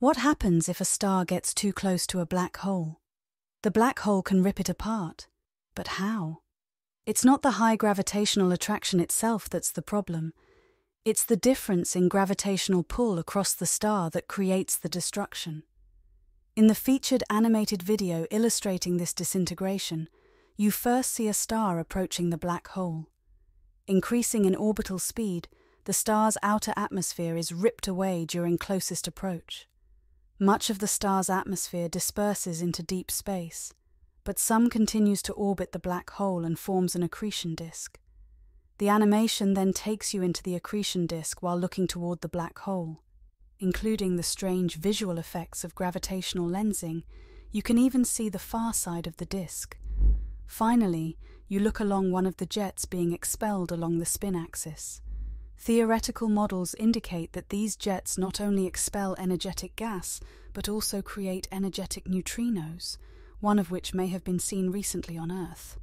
What happens if a star gets too close to a black hole? The black hole can rip it apart. But how? It's not the high gravitational attraction itself that's the problem. It's the difference in gravitational pull across the star that creates the destruction. In the featured animated video illustrating this disintegration, you first see a star approaching the black hole. Increasing in orbital speed, the star's outer atmosphere is ripped away during closest approach. Much of the star's atmosphere disperses into deep space, but some continues to orbit the black hole and forms an accretion disk. The animation then takes you into the accretion disk while looking toward the black hole. Including the strange visual effects of gravitational lensing, you can even see the far side of the disk. Finally, you look along one of the jets being expelled along the spin axis. Theoretical models indicate that these jets not only expel energetic gas, but also create energetic neutrinos, one of which may have been seen recently on Earth.